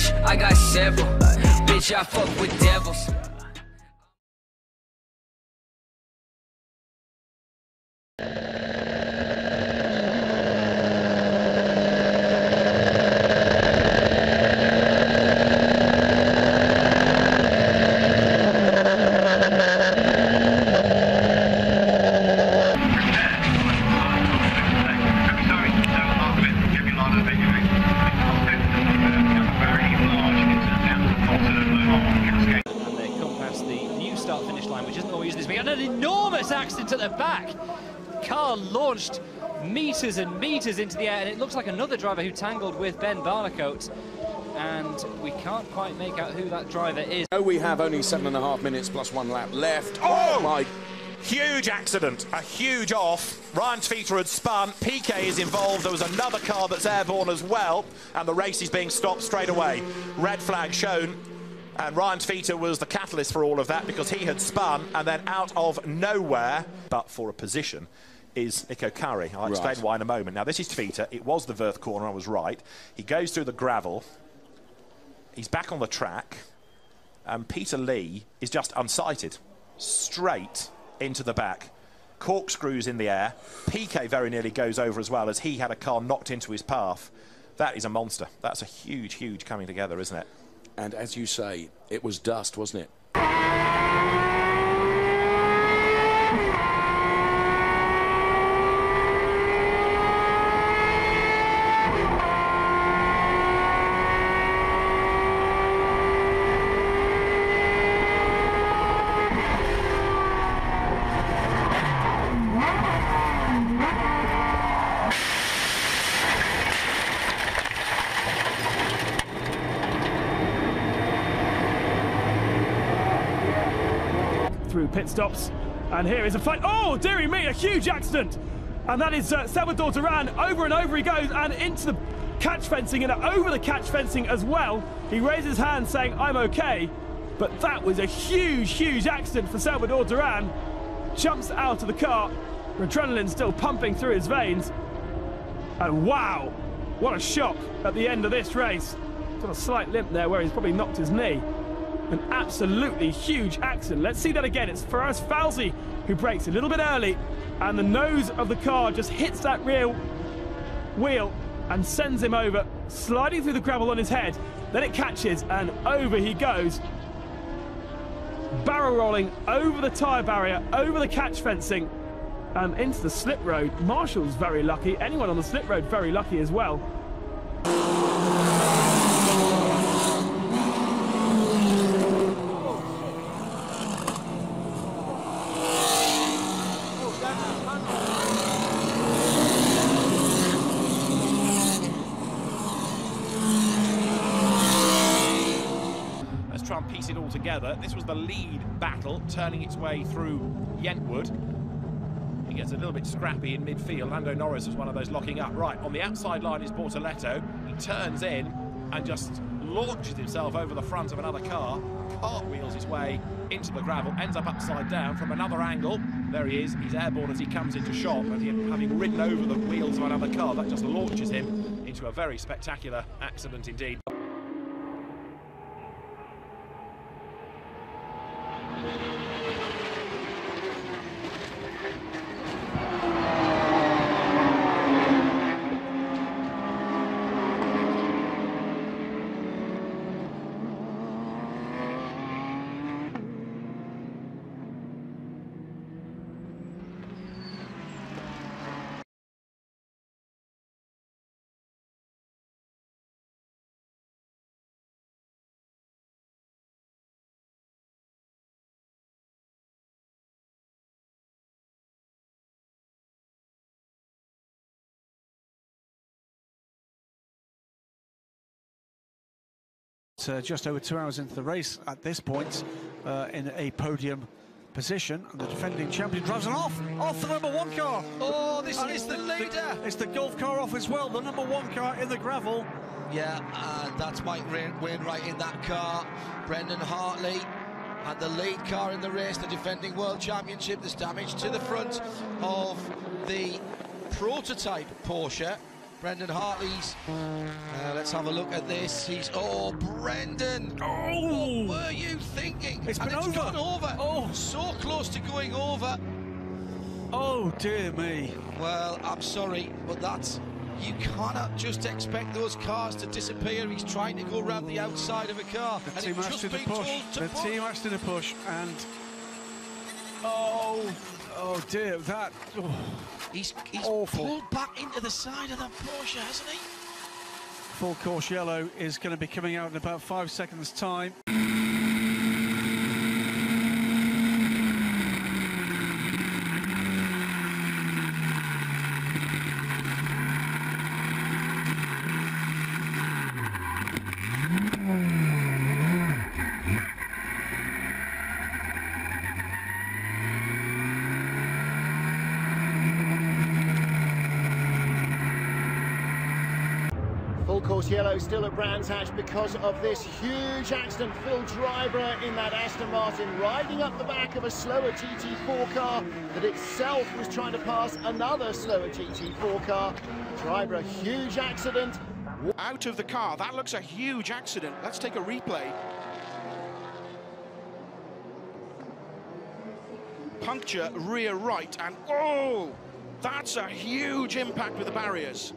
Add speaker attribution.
Speaker 1: bitch, I got several. Bitch, I fuck with devils.
Speaker 2: and they come past the new start finish line, which isn't always this big, and an enormous accident at the back. Car launched meters and meters into the air, and it looks like another driver who tangled with Ben Barnicoat. And we can't quite make out who that driver is.
Speaker 3: Oh, we have only seven and a half minutes plus one lap left.
Speaker 4: Oh!
Speaker 3: my!
Speaker 4: Huge accident, a huge off. Ryan Tveter had spun. PK is involved. There was another car that's airborne as well, and the race is being stopped straight away. Red flag shown. And Ryan Tveter was the catalyst for all of that because he had spun and then out of nowhere, but for a position, is Niko Kari. I'll explain
Speaker 3: Right.
Speaker 4: why in a moment. Now, this is Tveter. It was the Verth corner, I was right. He goes through the gravel. He's back on the track. And Peter Li is just unsighted. Straight into the back. Corkscrews in the air. PK very nearly goes over as well as he had a car knocked into his path. That is a monster. That's a huge, huge coming together, isn't it?
Speaker 3: And as you say, it was dust, wasn't it?
Speaker 5: Pit stops. And here is a fight. Oh, dearie me, a huge accident. And that is uh, Salvador Duran. Over and over he goes and into the catch fencing and over the catch fencing as well. He raises his hand saying, I'm okay. But that was a huge, huge accident for Salvador Duran. Jumps out of the car. Adrenaline still pumping through his veins. And wow, what a shock at the end of this race. Got a slight limp there where he's probably knocked his knee. An absolutely huge accident. Let's see that again. It's Faraz Falzi who brakes a little bit early, and the nose of the car just hits that rear wheel and sends him over, sliding through the gravel on his head. Then it catches, and over he goes. Barrel rolling over the tyre barrier, over the catch fencing, and into the slip road. Marshall's very lucky. Anyone on the slip road very lucky as well.
Speaker 4: Let's try and piece it all together. This was the lead battle, turning its way through Yentwood. He gets a little bit scrappy in midfield. Lando Norris was one of those locking up. Right, on the outside line is Bortoletto. He turns in and just launches himself over the front of another car, cartwheels his way into the gravel, ends up upside down from another angle. There he is. He's airborne as he comes into shot, and having ridden over the wheels of another car, that just launches him into a very spectacular accident indeed.
Speaker 6: Uh, just over two hours into the race at this point uh, in a podium position. And the defending champion drives an off, off the number one car.
Speaker 7: Oh, this
Speaker 6: And
Speaker 7: is the leader.
Speaker 6: it's the golf car off as well, the number one car in the gravel.
Speaker 7: Yeah, and that's Mike Wain- Wainwright in that car. Brendan Hartley. And the lead car in the race, the defending world championship, there's damage to the front of the prototype Porsche. Brendan Hartley's. Uh, let's have a look at this. He's oh, Brendan.
Speaker 6: Oh,
Speaker 7: What were you thinking?
Speaker 6: It's
Speaker 7: and
Speaker 6: been
Speaker 7: it's
Speaker 6: over.
Speaker 7: gone over.
Speaker 6: Oh.
Speaker 7: so close to going over.
Speaker 6: oh dear me.
Speaker 7: Well, I'm sorry, but that's you cannot just expect those cars to disappear. He's trying to go round the outside of a car,
Speaker 6: The
Speaker 7: and
Speaker 6: team
Speaker 7: just
Speaker 6: in the push.
Speaker 7: to
Speaker 6: The
Speaker 7: push.
Speaker 6: team matched in the push, and oh, oh dear, that. Oh.
Speaker 7: He's, he's
Speaker 6: Awful.
Speaker 7: pulled back into the side of the Porsche, hasn't he?
Speaker 6: Full course yellow is going to be coming out in about five seconds' time.
Speaker 8: Full course yellow still at Brands Hatch because of this huge accident. Phil Dryburgh in that Aston Martin riding up the back of a slower GT4 car that itself was trying to pass another slower GT4 car. Dryburgh, a huge accident.
Speaker 9: out of the car. That looks a huge accident. Let's take a replay. Puncture rear right, and oh, that's a huge impact with the barriers.